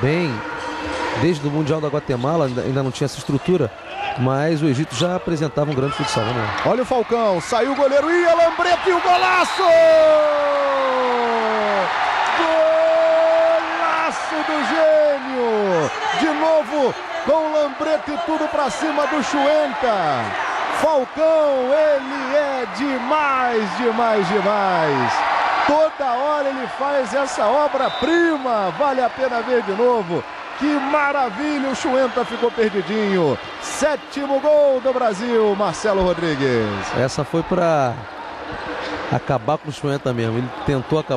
bem desde o Mundial da Guatemala, ainda não tinha essa estrutura, mas o Egito já apresentava um grande futsal. Lá. Olha o Falcão, saiu o goleiro, ia Lambreta e o golaço! Golaço do gênio! De novo com o Lambreta e tudo para cima do Chuenta. Falcão, ele é demais, demais, demais. Toda hora ele faz essa obra-prima. Vale a pena ver de novo. Que maravilha, o Chuenta ficou perdidinho. Sétimo gol do Brasil, Marcelo Rodrigues. Essa foi para acabar com o Chuenta mesmo. Ele tentou acabar.